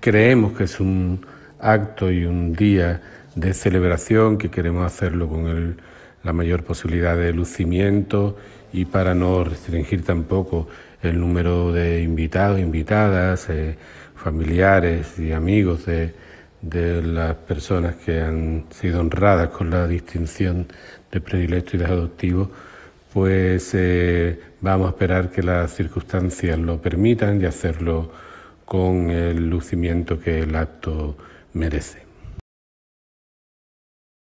Creemos que es un acto y un día de celebración, que queremos hacerlo con la mayor posibilidad de lucimiento y para no restringir tampoco el número de invitados, invitadas, eh, familiares y amigos de, las personas que han sido honradas con la distinción de predilecto y de adoptivo, pues eh, vamos a esperar que las circunstancias lo permitan y hacerlo con el lucimiento que el acto merece.